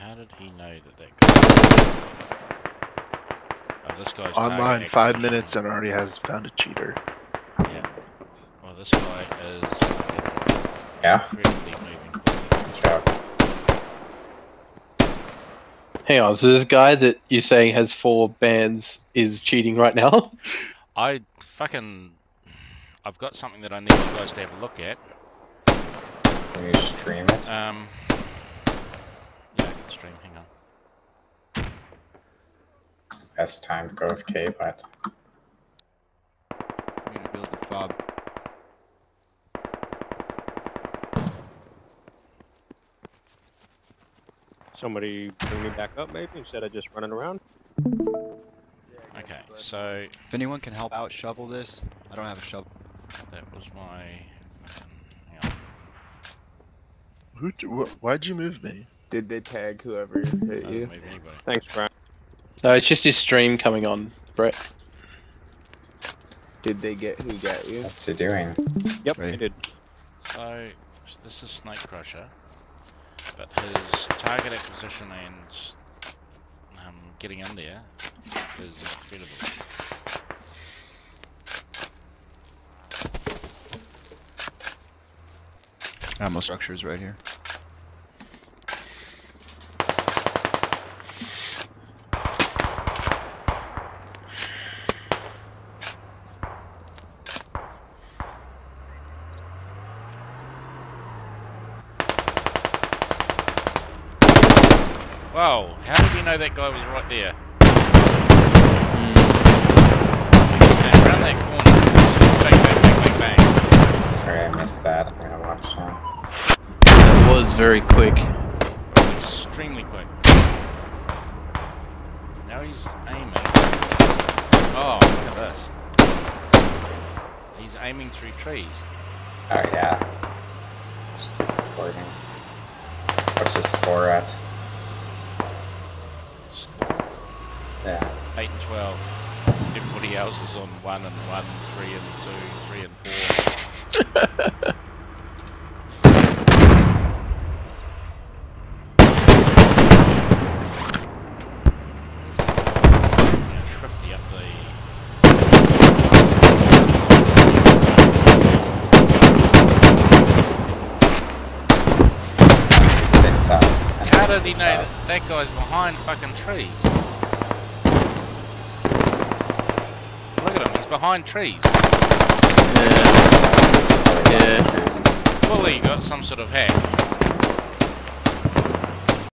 How did he know that that guy... Oh, this guy's Online five acquisition. minutes and already has found a cheater. Yeah. Well, this guy is Yeah, moving. good. Hang on, so this guy that you're saying has four bands is cheating right now? I fucking... I've got something that I need you guys to have a look at. Can you stream it? Um... Yeah, stream, hang on. Best time to go with K, but I'm gonna build the fob. Somebody bring me back up, maybe, instead of just running around. Okay, so If anyone can help out shovel this, I don't have a shovel. that was my... Hang on. Who? Wh- why'd you move me? Did they tag whoever hit you? didn't move anybody. Thanks, Brian. No, it's just his stream coming on, Brett. Did they get who got you? what's he doing? Yep, I Right. did. So, so this is Snake Crusher, but his target acquisition and um, getting in there is incredible. Ammo structures right here. Wow, how did you know that guy was right there? Hmm. Around that corner. Bang, bang, bang, bang, bang. Sorry, I missed that. I'm gonna watch now. It was very quick. Extremely quick. Now he's aiming. Oh, look at this. He's aiming through trees. Oh yeah. Just keep recording. What's his score at? Score Yeah. 8 and 12. Everybody else is on 1 and 1, 3 and 2, 3 and 4. Yeah, Shrifty up the... He sits up. and How did he know that that guy's behind fucking trees? Look at him, he's behind trees. Yeah. Yeah. one of the. Fully got some sort of hack.